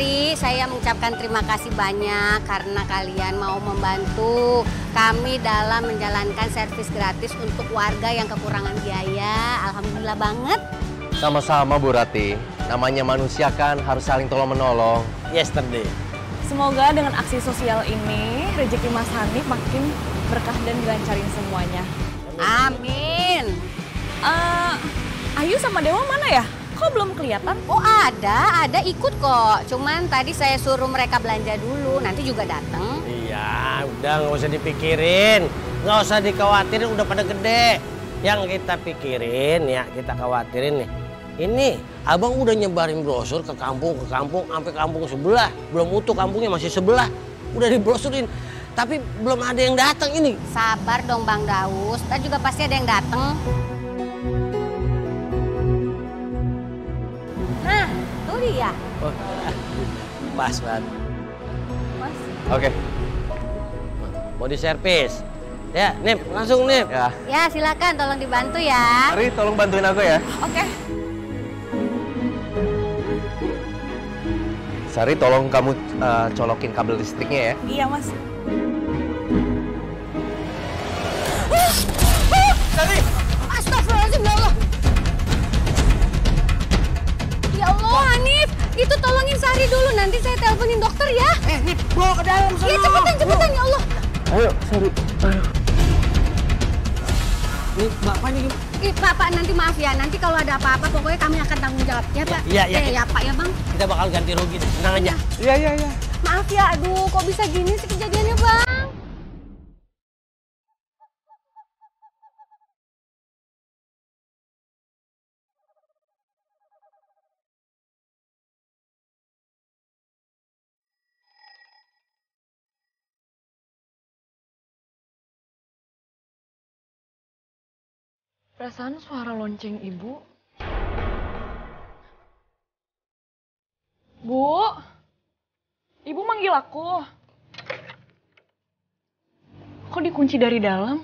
Mari saya mengucapkan terima kasih banyak karena kalian mau membantu kami dalam menjalankan servis gratis untuk warga yang kekurangan biaya. Alhamdulillah banget. Sama-sama Bu Rati. Namanya manusia kan harus saling tolong menolong. Yesterday. Semoga dengan aksi sosial ini rezeki Mas Hanif makin berkah dan dilancarin semuanya. Amin. Eh, Ayu sama Dewa mana ya? Kok belum kelihatan? Oh ada, ada ikut kok. Cuman tadi saya suruh mereka belanja dulu, nanti juga datang. Iya, udah nggak usah dipikirin, nggak usah dikhawatirin, udah pada gede. Yang kita pikirin ya, kita khawatirin nih. Ini abang udah nyebarin brosur ke kampung ke kampung sampai kampung sebelah, belum utuh kampungnya masih sebelah, udah dibrosurin. Tapi belum ada yang datang ini. Sabar dong Bang Daus, dan juga pasti ada yang datang. Dia. Oh, pas banget. Mas. Oke. Mau diservis. Ya, Nip, langsung Nip. Ya. Ya silakan, tolong dibantu ya. Mari tolong bantuin aku ya. Oke. Sari tolong kamu eh, colokin kabel listriknya ya. Iya, Mas. Itu tolongin Sari dulu, nanti saya teleponin dokter ya. Eh, Nip, bawa ke dalam Iya cepetan, cepetan ya Allah. Ayo, Sari. Ayo. Nih, bapaknya gimana? Ih, Pak, Pak, nanti maaf ya, nanti kalau ada apa-apa pokoknya kami akan tanggung jawab ya Pak. Iya, iya. Eh, ya Pak ya Bang. Kita bakal ganti rugi nih, tenang aja. Iya, iya, iya. Maaf ya, aduh kok bisa gini sih kejadiannya Bang? Perasaan suara lonceng ibu. Bu, ibu manggil aku. Kok dikunci dari dalam?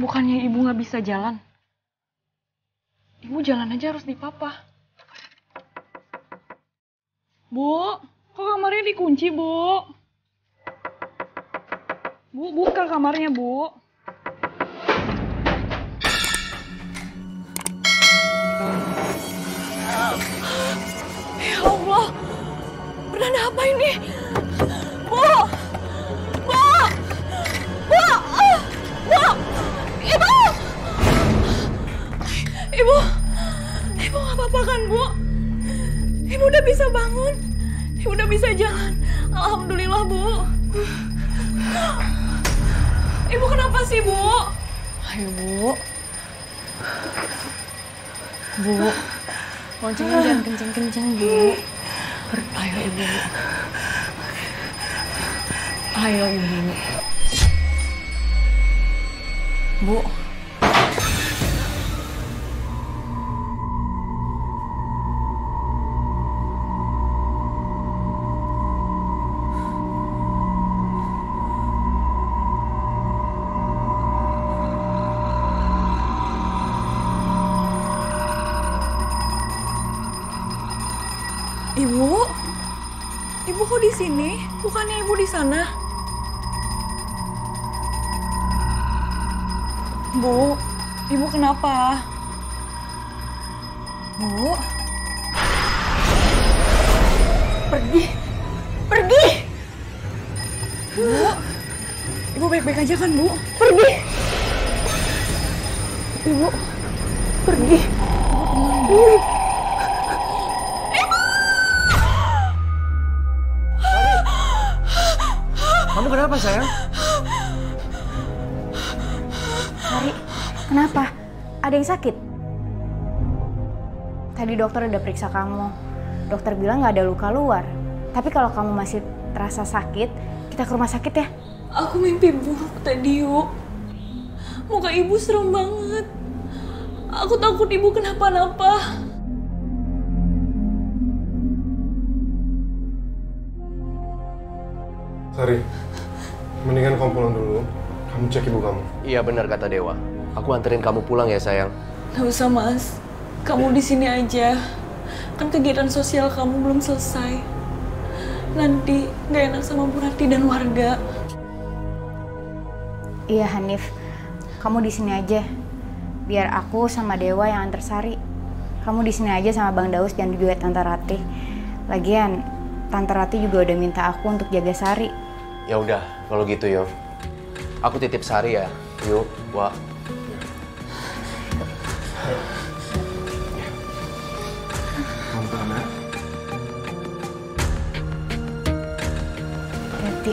Bukannya ibu nggak bisa jalan? Ibu jalan aja harus di papa. Bu, kok kamarnya dikunci, Bu? Bu, buka kamarnya, Bu. Beneran apa ini? Bu, Bu, Bu, Bu, Ibu, Ibu, Ibu nggak apa-apa kan Bu? Ibu udah bisa bangun, Ibu udah bisa jalan. Alhamdulillah Bu. Ibu kenapa sih Bu? Ayo Bu. Bu, loncengnya jangan kenceng-kenceng, Bu. Ayo, Ibu. Ayo, Ibu. Bu. Ibu? Ibu kok di sini? Bukannya ibu di sana? Bu, ibu kenapa? Bu? Pergi! Pergi! Bu? Ibu baik-baik aja kan, Bu? Pergi! Ibu, pergi! Bu, Kamu kenapa, sayang? Sari, kenapa? Ada yang sakit? Tadi dokter udah periksa kamu. Dokter bilang nggak ada luka luar. Tapi kalau kamu masih terasa sakit, kita ke rumah sakit ya. Aku mimpi buruk tadi, yuk. Muka ibu serem banget. Aku takut ibu kenapa-napa. Sari, mendingan kamu pulang dulu. Kamu cek ibu kamu. Iya benar kata Dewa. Aku anterin kamu pulang ya, sayang. Gak usah, Mas. Kamu di sini aja. Kan kegiatan sosial kamu belum selesai. Nanti nggak enak sama Bu Rati dan warga. Iya Hanif, kamu di sini aja. Biar aku sama Dewa yang antar Sari. Kamu di sini aja sama Bang Daus dan juga Tante Rati. Lagian, Tante Rati juga udah minta aku untuk jaga Sari. Ya udah, kalau gitu yo. Aku titip Sari ya. Yuk, Wak. Pelan-pelan ya. Hati.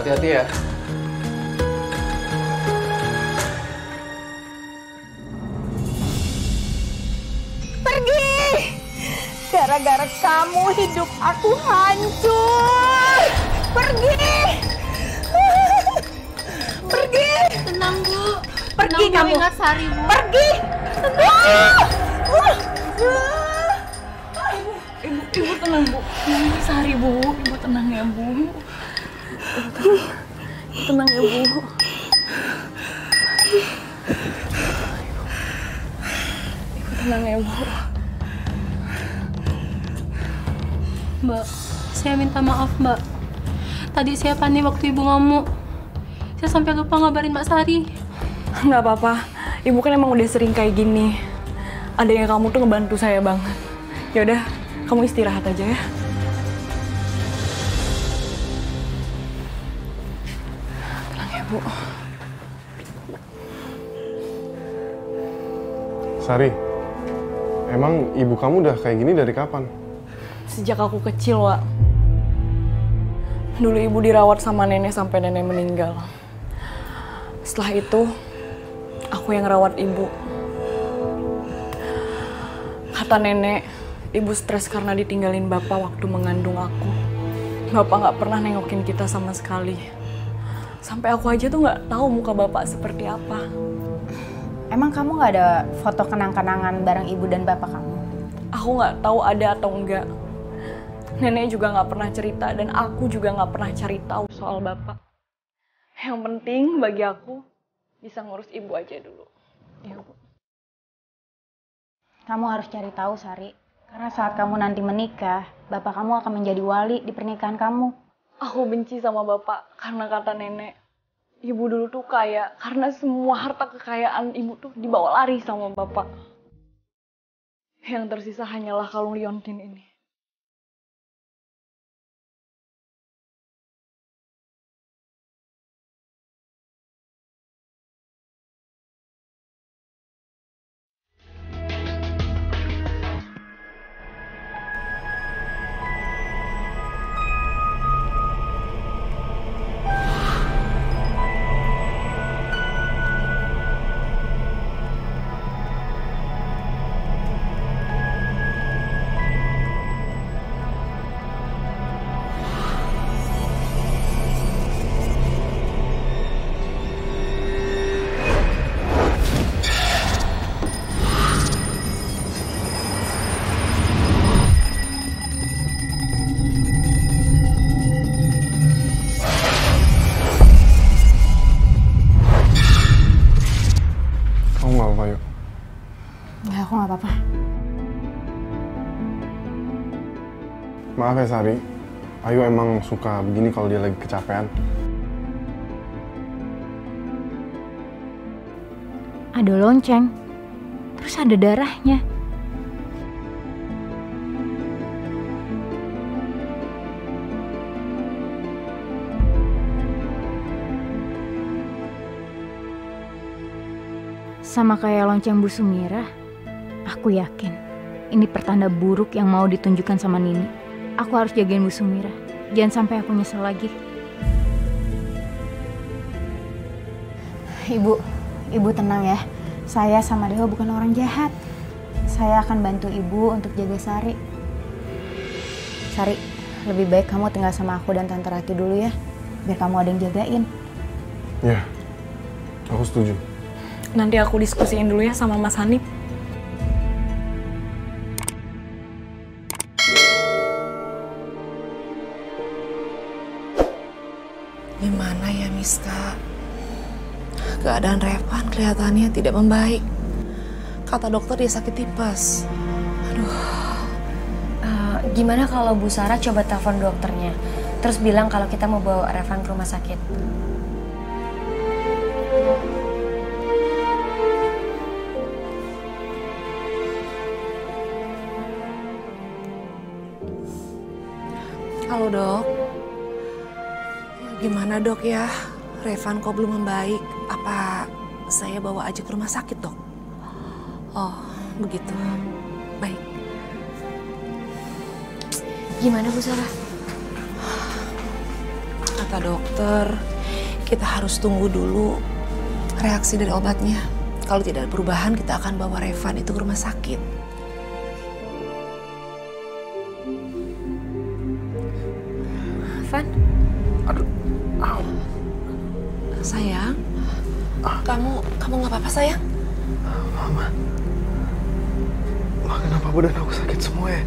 Hati-hati ya. Pergi! Gara-gara kamu hidup aku hancur! Pergi! Pergi! Tenang Bu. Pergi Tenang, Bu. kamu. Ingat Sari Bu. Pergi! Ibu, ibu tenang bu. Ini Sari bu. Ibu tenang ya bu. Ibu tenang. Ibu tenang ya bu. Ibu tenang ya bu. Mbak, saya minta maaf mbak. Tadi saya panik waktu ibu ngamuk. Saya sampai lupa ngabarin Mbak Sari. Nggak apa-apa. Ibu kan emang udah sering kayak gini. Ada yang kamu tuh ngebantu saya banget. Yaudah, kamu istirahat aja ya. Tenang ya bu. Sari, emang ibu kamu udah kayak gini dari kapan? Sejak aku kecil, Wak. Dulu ibu dirawat sama nenek sampai nenek meninggal. Setelah itu, aku yang rawat ibu. Kata nenek, ibu stres karena ditinggalin bapak waktu mengandung aku. Bapak nggak pernah nengokin kita sama sekali. Sampai aku aja tuh nggak tahu muka bapak seperti apa. Emang kamu nggak ada foto kenang-kenangan bareng ibu dan bapak kamu? Aku nggak tahu ada atau enggak. Nenek juga nggak pernah cerita dan aku juga nggak pernah cari tahu soal bapak. Yang penting bagi aku bisa ngurus ibu aja dulu. Ya, Bu. Kamu harus cari tahu, Sari. Karena saat kamu nanti menikah, bapak kamu akan menjadi wali di pernikahan kamu. Aku benci sama bapak karena kata nenek. Ibu dulu tuh kaya karena semua harta kekayaan ibu tuh dibawa lari sama bapak. Yang tersisa hanyalah kalung liontin ini. Maaf ya Sari, Ayu emang suka begini kalau dia lagi kecapean. Ada lonceng, terus ada darahnya. Sama kayak lonceng Bu Sumira, aku yakin ini pertanda buruk yang mau ditunjukkan sama Nini. Aku harus jagain Bu Sumira. Jangan sampai aku nyesel lagi. Ibu, ibu tenang ya. Saya sama Dewa bukan orang jahat. Saya akan bantu ibu untuk jaga Sari. Sari, lebih baik kamu tinggal sama aku dan Tante Rati dulu ya. Biar kamu ada yang jagain. Ya, aku setuju. Nanti aku diskusiin dulu ya sama Mas Hanif. Keadaan Revan kelihatannya tidak membaik. Kata dokter dia sakit tipes. Eh, gimana kalau Bu Sarah coba telepon dokternya? Terus bilang kalau kita mau bawa Revan ke rumah sakit. Halo dok. Gimana dok ya? Revan kok belum membaik? Apa saya bawa aja ke rumah sakit dok? Oh begitu. Baik. Gimana Bu Sarah? Kata dokter, kita harus tunggu dulu reaksi dari obatnya. Kalau tidak ada perubahan, kita akan bawa Revan itu ke rumah sakit. Van? Sayang, kamu kamu nggak apa-apa sayang? Mama. Ma, kenapa badan aku sakit semua ya?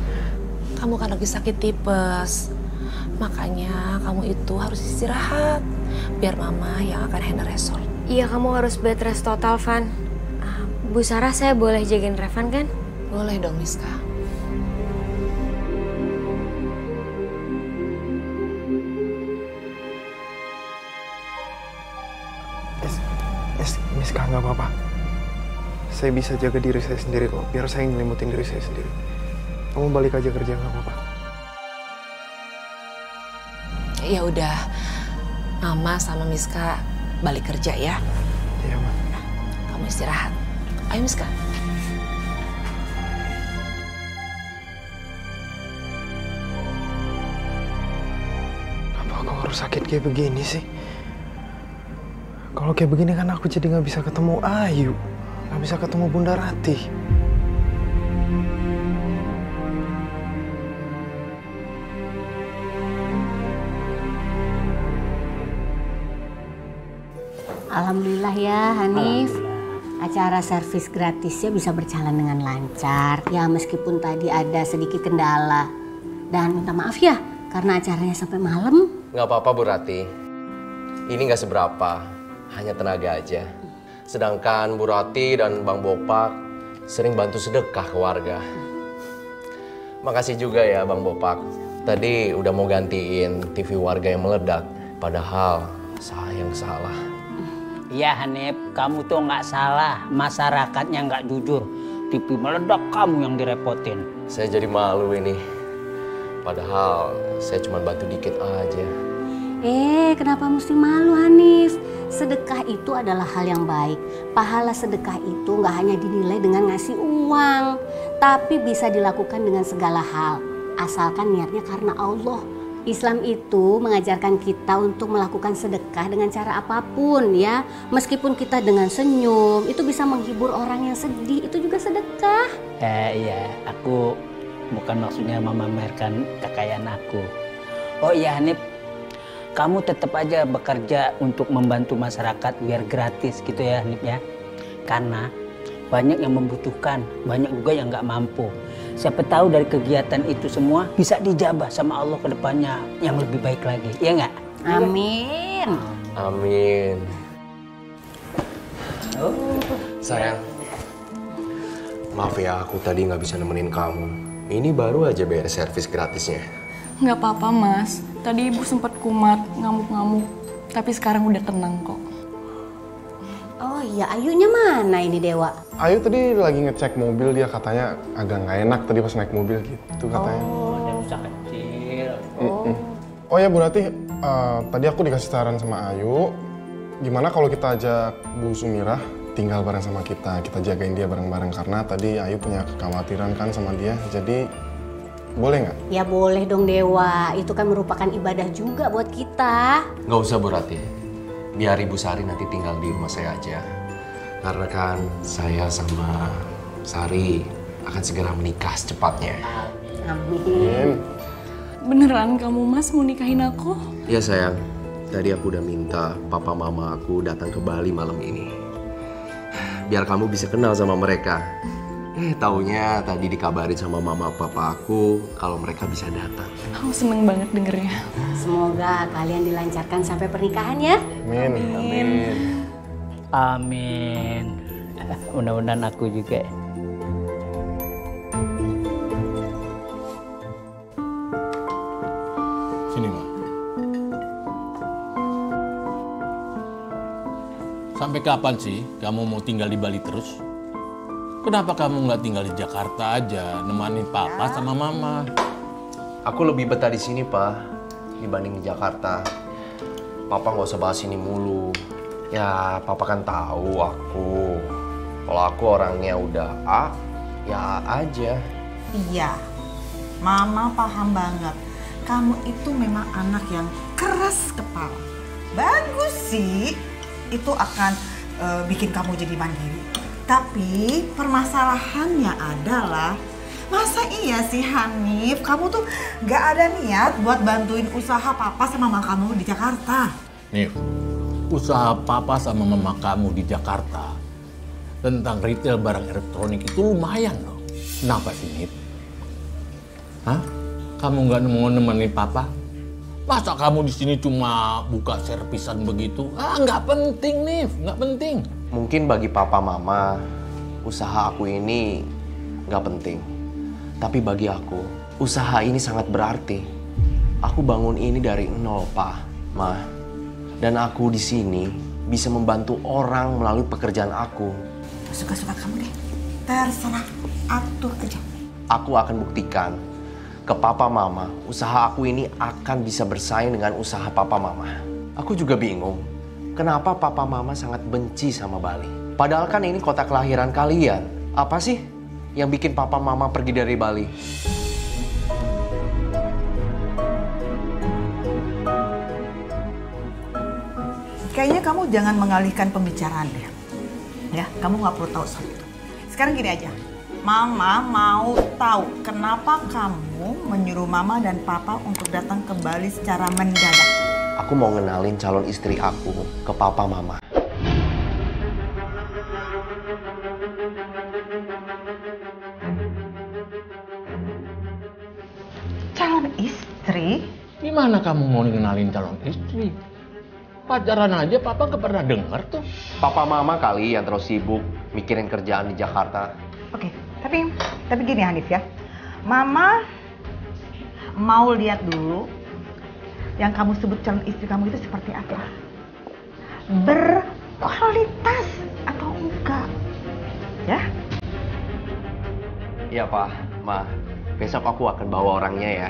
Kamu kan lagi sakit tipes. Makanya kamu itu harus istirahat. Biar mama yang akan handle resort. Iya kamu harus bed rest total Van. Ah, Bu Sarah saya boleh jagain Revan kan? Boleh dong Miska. Miss, Miss Kak, nggak apa-apa. Saya bisa jaga diri saya sendiri kok. Biar saya nyelimutin diri saya sendiri. Kamu balik aja kerja nggak apa-apa. Ya udah, mama sama Miska balik kerja ya. Iya, Ma. Kamu istirahat. Ayo Miska. Kenapa aku harus sakit kayak begini sih? Kalau kayak begini kan aku jadi nggak bisa ketemu Ayu. Nggak bisa ketemu Bunda Ratih. Alhamdulillah ya Hanif. Acara servis gratisnya bisa berjalan dengan lancar. Ya meskipun tadi ada sedikit kendala. Dan minta maaf ya karena acaranya sampai malam. Nggak apa-apa Bu Rati. Ini nggak seberapa, hanya tenaga aja. Sedangkan Bu Rati dan Bang Bopak sering bantu sedekah ke warga. Makasih juga ya Bang Bopak. Tadi udah mau gantiin TV warga yang meledak. Padahal saya yang salah. Iya Hanif, kamu tuh nggak salah. Masyarakatnya nggak jujur. TV meledak kamu yang direpotin. Saya jadi malu ini. Padahal saya cuma bantu dikit aja. Eh, kenapa mesti malu Hanif? Sedekah itu adalah hal yang baik. Pahala sedekah itu nggak hanya dinilai dengan ngasih uang, tapi bisa dilakukan dengan segala hal. Asalkan niatnya karena Allah. Islam itu mengajarkan kita untuk melakukan sedekah dengan cara apa pun ya. Meskipun kita dengan senyum, itu bisa menghibur orang yang sedih, itu juga sedekah. Eh iya, aku bukan maksudnya memamerkan kekayaan aku. Oh iya Hanif, kamu tetap aja bekerja untuk membantu masyarakat biar gratis gitu ya Hanif ya. Karena banyak yang membutuhkan, banyak juga yang nggak mampu. Siapa tahu dari kegiatan itu semua bisa dijabah sama Allah ke depannya yang lebih baik lagi, iya nggak? Amin. Amin. Sayang, maaf ya aku tadi nggak bisa nemenin kamu. Ini baru aja beres servis gratisnya. Nggak apa-apa mas, tadi ibu sempat kumat, ngamuk-ngamuk. Tapi sekarang udah tenang kok. Oh iya, Ayunya mana ini Dewa? Ayu tadi lagi ngecek mobil dia katanya agak nggak enak tadi pas naik mobil gitu katanya. Oh, ada usaha kecil. Mm-mm. Oh ya Bu Ratih, eh, tadi aku dikasih saran sama Ayu, gimana kalau kita ajak Bu Sumirah tinggal bareng sama kita, kita jagain dia bareng-bareng karena tadi Ayu punya kekhawatiran kan sama dia, jadi boleh nggak? Ya boleh dong Dewa, itu kan merupakan ibadah juga buat kita. Nggak usah Bu Rati. Biar Ibu Sari nanti tinggal di rumah saya aja. Karena kan saya sama Sari akan segera menikah secepatnya. Amin. Beneran kamu mas mau nikahin aku? Ya sayang, tadi aku udah minta papa mama aku datang ke Bali malam ini. Biar kamu bisa kenal sama mereka. Eh, taunya tadi dikabarin sama mama papa aku kalau mereka bisa datang. Aku oh, seneng banget dengernya. Semoga kalian dilancarkan sampai pernikahan ya. Amin. Amin. Amin. Mudah-mudahan aku juga. Sini, Ma. Sampai kapan sih kamu mau tinggal di Bali terus? Kenapa kamu nggak tinggal di Jakarta aja, nemanin papa sama mama? Aku lebih betah di sini, Pak, dibanding di Jakarta. Papa nggak usah bahas ini mulu. Ya, Papa kan tahu aku. Kalau aku orangnya udah A, ya A aja. Iya, Mama paham banget. Kamu itu memang anak yang keras kepala. Bagus sih, itu akan eh, bikin kamu jadi mandiri. Tapi permasalahannya adalah masa iya sih Hanif, kamu tuh gak ada niat buat bantuin usaha papa sama mama kamu di Jakarta. Nih, usaha papa sama mama kamu di Jakarta tentang retail barang elektronik itu lumayan loh. Kenapa sih, Nip? Hah? Kamu nggak mau nemenin papa? Masa kamu di sini cuma buka servisan begitu? Ah, nggak penting, Nif. Nggak penting. Mungkin bagi Papa Mama, usaha aku ini nggak penting. Tapi bagi aku, usaha ini sangat berarti. Aku bangun ini dari nol, Pak, Ma. Dan aku di sini bisa membantu orang melalui pekerjaan aku. Suka-suka kamu deh, terserah atur aja. Aku akan buktikan ke papa mama, usaha aku ini akan bisa bersaing dengan usaha papa mama. Aku juga bingung, kenapa papa mama sangat benci sama Bali. Padahal kan ini kota kelahiran kalian. Apa sih yang bikin papa mama pergi dari Bali? Kayaknya kamu jangan mengalihkan pembicaraan deh. Ya, kamu nggak perlu tahu soal itu. Sekarang gini aja, Mama mau tahu kenapa kamu menyuruh Mama dan Papa untuk datang ke Bali secara mendadak. Aku mau ngenalin calon istri aku ke papa mama. Calon istri? Gimana kamu mau ngenalin calon istri? Pacaran aja papa nggak pernah denger tuh. Papa mama kali yang terus sibuk mikirin kerjaan di Jakarta. Oke, tapi tapi gini Hanif ya. Mama mau lihat dulu yang kamu sebut calon istri kamu itu seperti apa. Berkualitas atau enggak. Ya? Iya pak, ma. Besok aku akan bawa orangnya ya.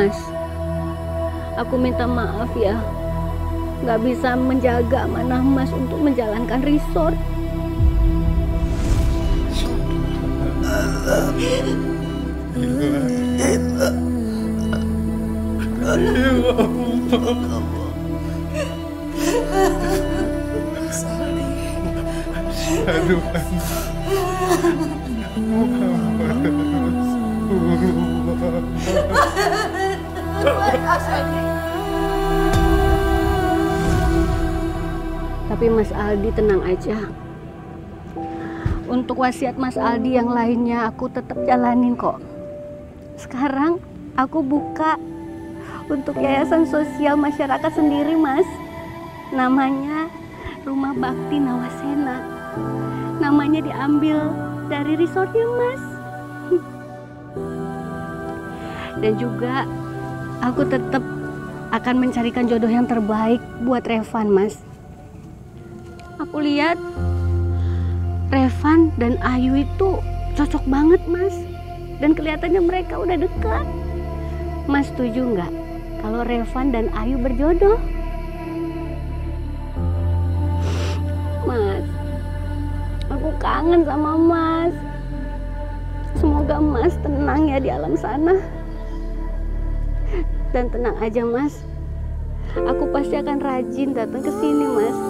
Mas, aku minta maaf ya. Gak bisa menjaga amanah Mas untuk menjalankan resort. Aduh. Tapi Mas Aldi tenang aja. Untuk wasiat Mas Aldi yang lainnya aku tetap jalanin kok. Sekarang aku buka untuk yayasan sosial masyarakat sendiri, Mas. Namanya Rumah Bakti Nawasena. Namanya diambil dari resortnya, Mas. Dan juga aku tetap akan mencarikan jodoh yang terbaik buat Revan, Mas. Aku lihat Revan dan Ayu itu cocok banget, Mas. Dan kelihatannya mereka udah dekat. Mas setuju nggak kalau Revan dan Ayu berjodoh? Mas, aku kangen sama Mas. Semoga Mas tenang ya di alam sana. Dan tenang aja, Mas. Aku pasti akan rajin datang ke sini, Mas.